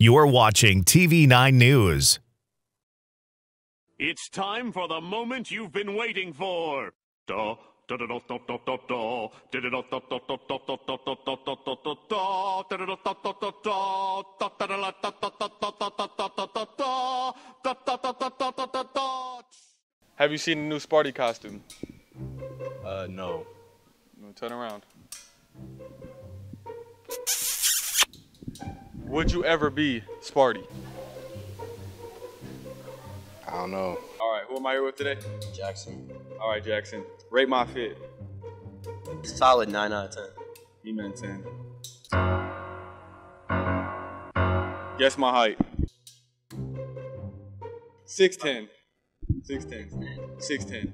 You're watching TV9 News. It's time for the moment you've been waiting for. Duh. Have you seen the new Sparty costume? Uh, no. No, Turn around. Would you ever be Sparty? I don't know. All right, who am I here with today? Jackson. All right, Jackson. Rate my fit. Solid 9 out of 10. He meant 10. Guess my height. 6'10. 6'10. 6'10.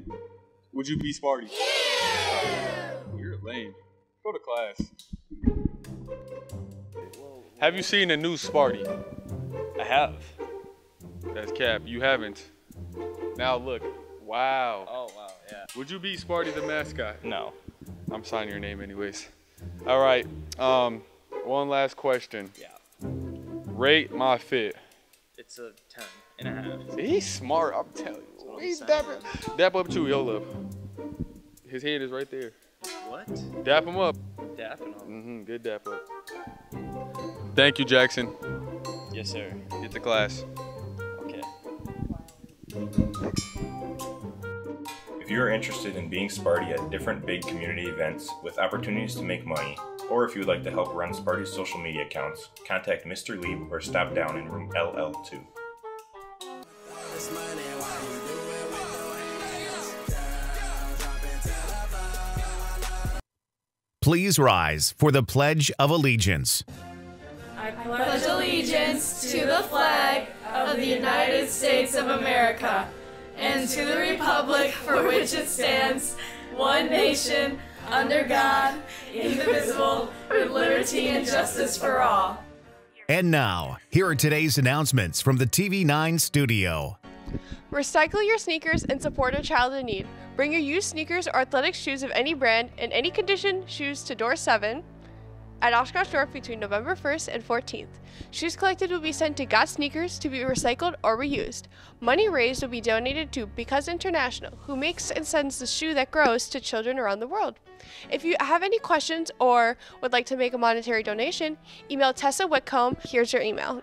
Would you be Sparty? Yeah. You're lame. Go to class. Have you seen the new Sparty? I have. That's Cap. You haven't. Now look. Wow. Oh wow, yeah. Would you be Sparty the mascot? No. I'm signing your name anyways. All right. Um, one last question. Yeah. Rate my fit. It's a ten and a half. He's smart. I'm telling you. He's dap, dap up too, YOLO. His hand is right there. What? Dap him up. Dapping him. Mm-hmm. Good dap up. Thank you, Jackson. Yes, sir. Get to class. Okay. If you are interested in being Sparty at different big community events with opportunities to make money, or if you would like to help run Sparty's social media accounts, contact Mr. Lieb or stop down in room LL2. Please rise for the Pledge of Allegiance. I pledge allegiance to the flag of the United States of America and to the republic for which it stands, one nation, under God, indivisible, with liberty and justice for all. And now, here are today's announcements from the TV9 studio. Recycle your sneakers and support a child in need. Bring your used sneakers or athletic shoes of any brand in any condition shoes to door 7 at Oshkosh North between November 1st and 14th. Shoes collected will be sent to Got Sneakers to be recycled or reused. Money raised will be donated to Because International, who makes and sends the shoe that grows to children around the world. If you have any questions or would like to make a monetary donation, email Tessa Whitcomb. Here's your email.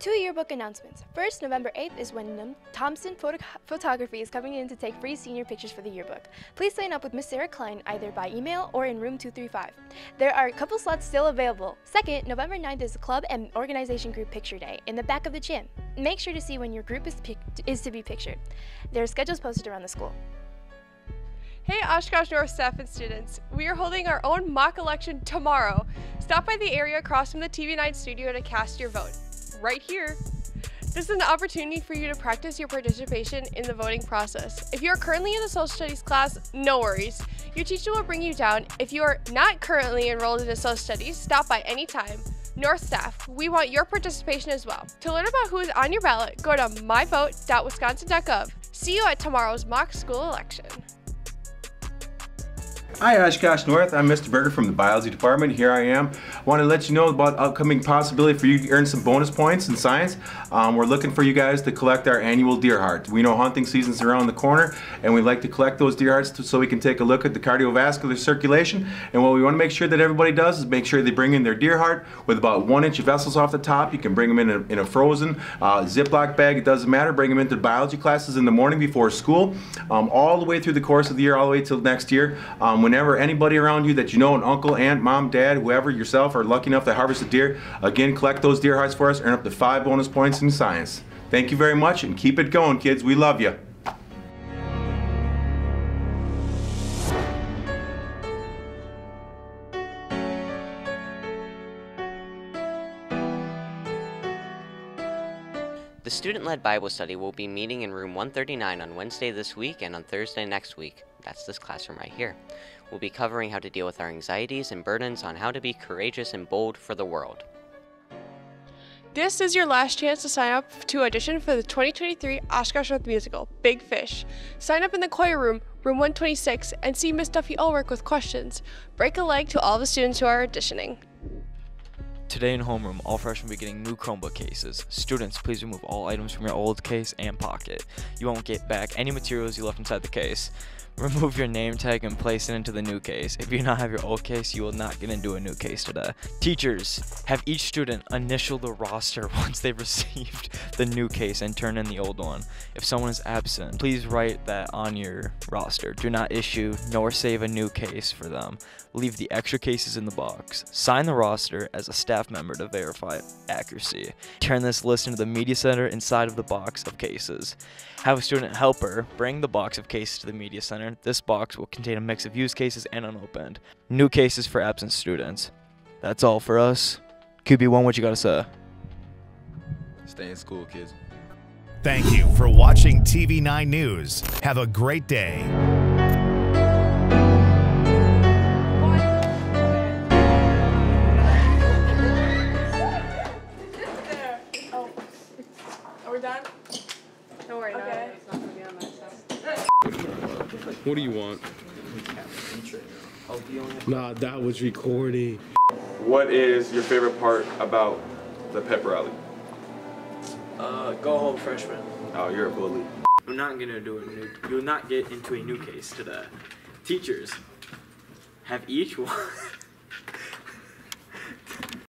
Two yearbook announcements. First, November 8th is when Thompson Photo- Photography is coming in to take free senior pictures for the yearbook. Please sign up with Miss Sarah Klein either by email or in room 235. There are a couple slots still available. Second, November 9th is club and organization group picture day in the back of the gym. Make sure to see when your group is, is to be pictured. There are schedules posted around the school. Hey Oshkosh North staff and students, we are holding our own mock election tomorrow. Stop by the area across from the TV9 studio to cast your vote. Right here. This is an opportunity for you to practice your participation in the voting process. If you are currently in a social studies class, no worries. Your teacher will bring you down. If you are not currently enrolled in a social studies, stop by anytime. North staff, we want your participation as well. To learn about who is on your ballot, go to myvote.wisconsin.gov. See you at tomorrow's mock school election. Hi, Oshkosh North. I'm Mr. Berger from the Biology Department. Here I am. I want to let you know about upcoming possibility for you to earn some bonus points in science. Um, we're looking for you guys to collect our annual deer heart. We know hunting season's around the corner, and we'd like to collect those deer hearts so we can take a look at the cardiovascular circulation. And what we want to make sure that everybody does is make sure they bring in their deer heart with about one inch of vessels off the top. You can bring them in a, in a frozen uh, Ziploc bag. It doesn't matter. Bring them into biology classes in the morning before school, um, all the way through the course of the year, all the way till next year. Um, Um, whenever anybody around you that you know, an uncle, aunt, mom, dad, whoever, yourself, are lucky enough to harvest a deer, again, collect those deer hearts for us, earn up to five bonus points in science. Thank you very much, and keep it going, kids. We love you. The student led Bible study will be meeting in room 139 on Wednesday this week and on Thursday next week. That's this classroom right here. We'll be covering how to deal with our anxieties and burdens on how to be courageous and bold for the world. This is your last chance to sign up to audition for the 2023 Oshkosh North musical, Big Fish. Sign up in the choir room, room 126, and see Miss Duffy Ulrich with questions. Break a leg to all the students who are auditioning. Today in homeroom, all freshmen will be getting new Chromebook cases. Students, please remove all items from your old case and pocket. You won't get back any materials you left inside the case. Remove your name tag and place it into the new case. If you do not have your old case, you will not get into a new case today. Teachers, have each student initial the roster once they've received the new case and turn in the old one. If someone is absent, please write that on your roster. Do not issue nor save a new case for them. Leave the extra cases in the box. Sign the roster as a staff member to verify accuracy. Turn this list into the media center inside of the box of cases. Have a student helper bring the box of cases to the media center. This box will contain a mix of used cases and unopened. New cases for absent students. That's all for us. QB1, what you gotta say? Stay in school, kids. Thank you for watching TV9 News. Have a great day. Don't worry, okay. What do you want? Nah, that was recording. What is your favorite part about the pep rally? Uh, go home, freshman. Oh, you're a bully. We're not gonna do a new. You'll not get into a new case today. Teachers have each one.